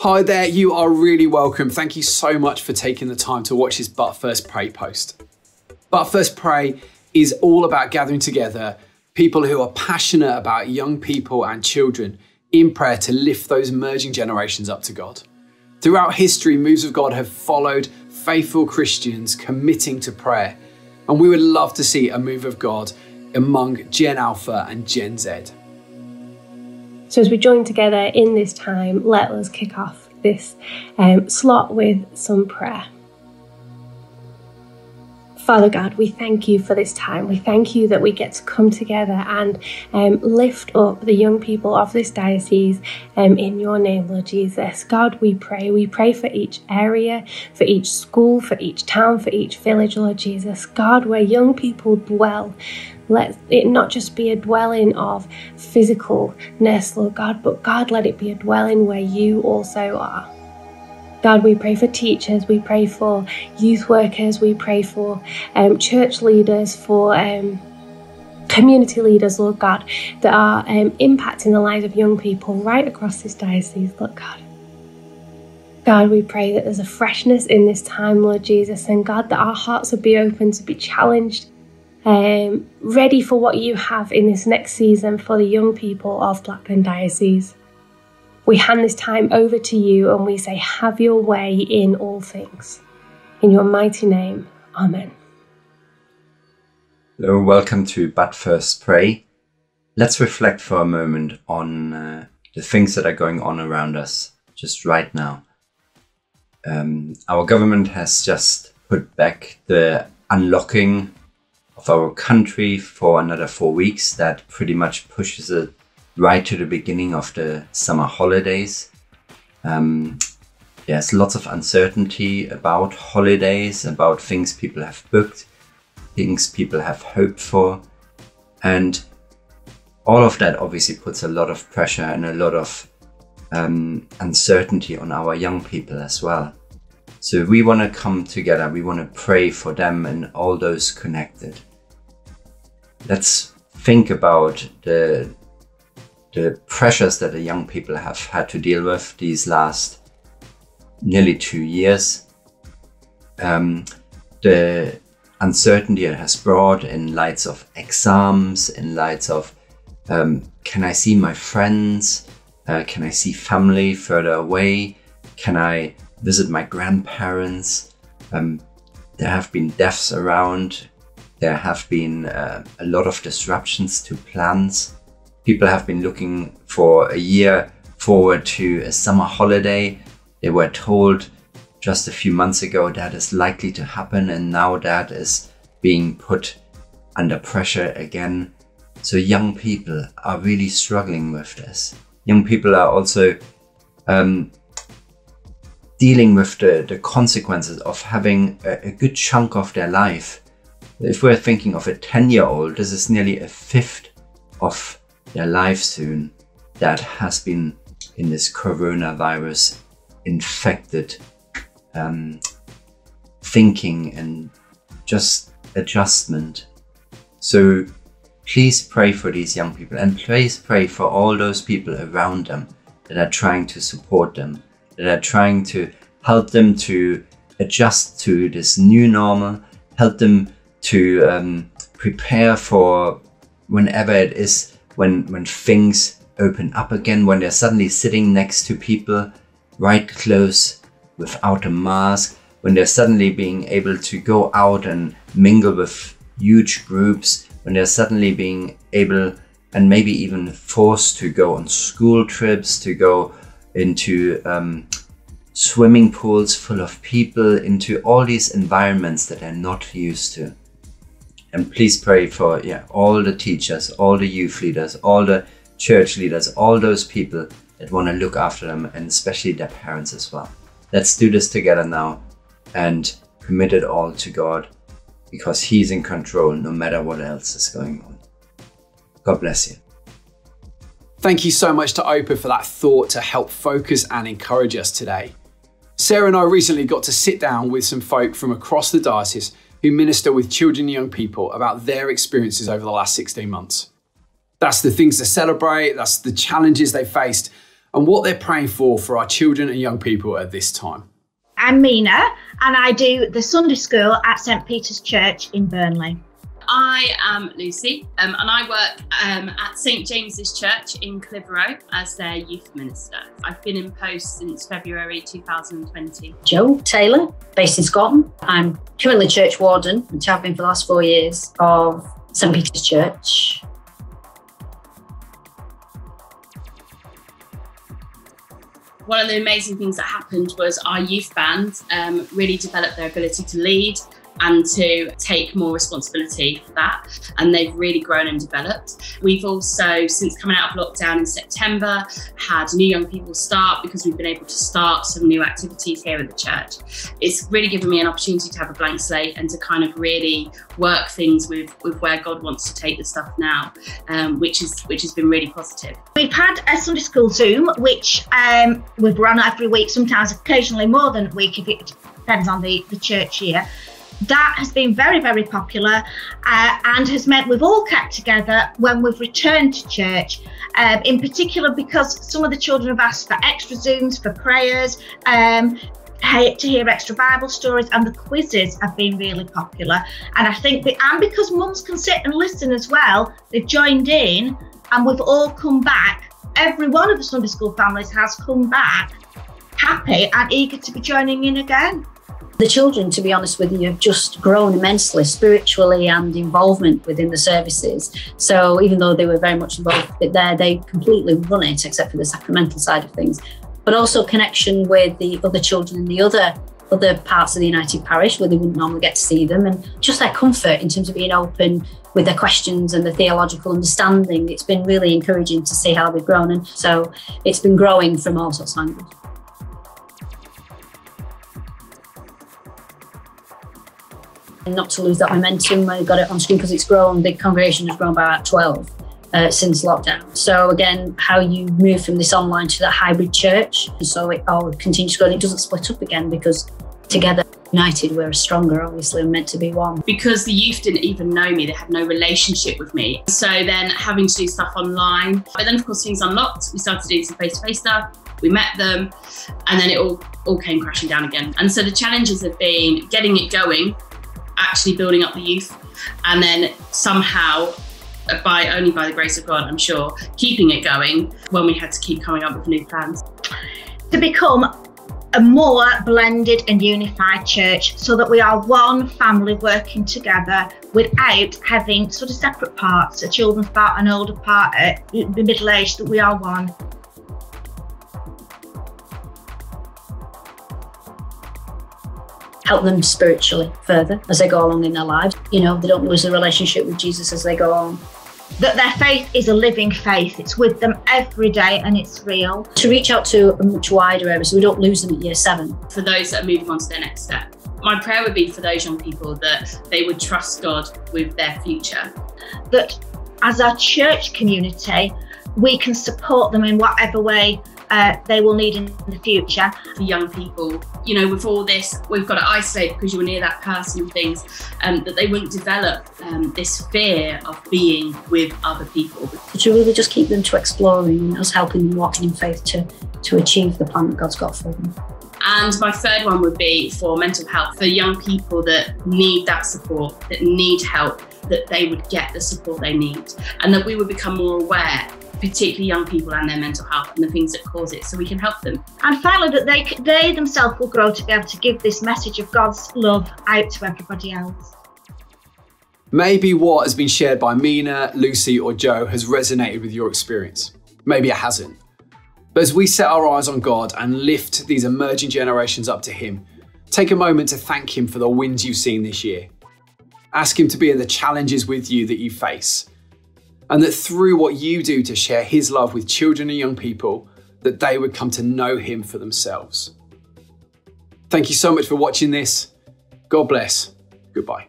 Hi there, you are really welcome. Thank you so much for taking the time to watch this But First Pray post. But First Pray is all about gathering together people who are passionate about young people and children in prayer to lift those emerging generations up to God. Throughout history, moves of God have followed faithful Christians committing to prayer, and we would love to see a move of God among Gen Alpha and Gen Z. So, as we join together in this time, let us kick off this um, slot with some prayer. Father God, we thank you for this time. We thank you that we get to come together and um, lift up the young people of this diocese um, in your name, Lord Jesus. God, we pray. We pray for each area, for each school, for each town, for each village, Lord Jesus. God, where young people dwell, let it not just be a dwelling of physicalness, Lord God, but God, let it be a dwelling where you also are. God, we pray for teachers, we pray for youth workers, we pray for um, church leaders, for um, community leaders, Lord God, that are um, impacting the lives of young people right across this diocese, Lord God. God, we pray that there's a freshness in this time, Lord Jesus, and God, that our hearts would be open to be challenged, um, ready for what you have in this next season for the young people of Blackburn Diocese. We hand this time over to you and we say, Have your way in all things. In your mighty name, Amen. Hello, welcome to But First Pray. Let's reflect for a moment on uh, the things that are going on around us just right now. Um, our government has just put back the unlocking of our country for another four weeks. That pretty much pushes it right to the beginning of the summer holidays. Um, there's lots of uncertainty about holidays, about things people have booked, things people have hoped for. And all of that obviously puts a lot of pressure and a lot of um, uncertainty on our young people as well. So we want to come together, we want to pray for them and all those connected. Let's think about the the pressures that the young people have had to deal with these last nearly two years, um, the uncertainty it has brought in lights of exams, in lights of um, can I see my friends? Uh, can I see family further away? Can I visit my grandparents? Um, there have been deaths around. There have been uh, a lot of disruptions to plans people have been looking for a year forward to a summer holiday. They were told just a few months ago that is likely to happen, and now that is being put under pressure again. So, young people are really struggling with this. Young people are also um, dealing with the, the consequences of having a, a good chunk of their life. If we're thinking of a 10 year old, this is nearly a fifth of their life soon that has been in this coronavirus infected um, thinking and just adjustment. So please pray for these young people and please pray for all those people around them that are trying to support them, that are trying to help them to adjust to this new normal, help them to um, prepare for whenever it is when when things open up again, when they're suddenly sitting next to people right close without a mask, when they're suddenly being able to go out and mingle with huge groups, when they're suddenly being able and maybe even forced to go on school trips, to go into um, swimming pools full of people, into all these environments that they're not used to. And please pray for yeah, all the teachers, all the youth leaders, all the church leaders, all those people that want to look after them and especially their parents as well. Let's do this together now and commit it all to God because He's in control no matter what else is going on. God bless you. Thank you so much to Oprah for that thought to help focus and encourage us today. Sarah and I recently got to sit down with some folk from across the diocese who minister with children and young people about their experiences over the last 16 months. That's the things to celebrate, that's the challenges they faced, and what they're praying for for our children and young people at this time. I'm Mina, and I do the Sunday school at St Peter's Church in Burnley. I am Lucy, um, and I work um, at St James's Church in Clitheroe as their youth minister. I've been in post since February 2020. Joe Taylor, based in Scotland. I'm currently church warden, which I've been for the last four years of St Peter's Church. One of the amazing things that happened was our youth band um, really developed their ability to lead and to take more responsibility for that. And they've really grown and developed. We've also, since coming out of lockdown in September, had new young people start because we've been able to start some new activities here at the church. It's really given me an opportunity to have a blank slate and to kind of really work things with, with where God wants to take the stuff now, um, which is which has been really positive. We've had a Sunday school Zoom, which um, we've run every week, sometimes occasionally more than a week if it depends on the, the church year that has been very, very popular uh, and has meant we've all kept together when we've returned to church. Um, in particular, because some of the children have asked for extra Zooms for prayers, um, to hear extra Bible stories, and the quizzes have been really popular. And I think, that, and because mums can sit and listen as well, they've joined in and we've all come back. Every one of the Sunday school families has come back happy and eager to be joining in again. The children, to be honest with you, have just grown immensely spiritually and involvement within the services. So even though they were very much involved there, they completely run it, except for the sacramental side of things. But also connection with the other children in the other other parts of the United Parish where they wouldn't normally get to see them, and just their comfort in terms of being open with their questions and the theological understanding. It's been really encouraging to see how they've grown, and so it's been growing from all sorts of angles. Not to lose that momentum. I got it on screen because it's grown. The congregation has grown by about 12 uh, since lockdown. So again, how you move from this online to that hybrid church, and so it all continues to grow and it doesn't split up again because together, united, we're stronger. Obviously, we're meant to be one. Because the youth didn't even know me, they had no relationship with me. So then having to do stuff online, but then of course things unlocked. We started doing some face-to-face stuff. We met them, and then it all all came crashing down again. And so the challenges have been getting it going actually building up the youth and then somehow by only by the grace of God, I'm sure, keeping it going when we had to keep coming up with new plans. To become a more blended and unified church so that we are one family working together without having sort of separate parts, a children's part, an older part, uh, the middle age, that we are one. Help them spiritually further as they go along in their lives. You know, they don't lose their relationship with Jesus as they go on. That their faith is a living faith. It's with them every day and it's real. To reach out to a much wider area so we don't lose them at year seven. For those that are moving on to their next step. My prayer would be for those young people that they would trust God with their future. That as a church community, we can support them in whatever way uh, they will need in the future. For young people, you know, with all this, we've got to isolate because you're near that person and things, um, that they wouldn't develop um, this fear of being with other people. To really just keep them to exploring and us helping them walking in faith to, to achieve the plan that God's got for them. And my third one would be for mental health, for young people that need that support, that need help, that they would get the support they need, and that we would become more aware particularly young people and their mental health and the things that cause it so we can help them. And finally, that they, they themselves will grow to be able to give this message of God's love out to everybody else. Maybe what has been shared by Mina, Lucy, or Joe has resonated with your experience. Maybe it hasn't. But as we set our eyes on God and lift these emerging generations up to Him, take a moment to thank Him for the wins you've seen this year. Ask Him to be in the challenges with you that you face and that through what you do to share his love with children and young people, that they would come to know him for themselves. Thank you so much for watching this. God bless. Goodbye.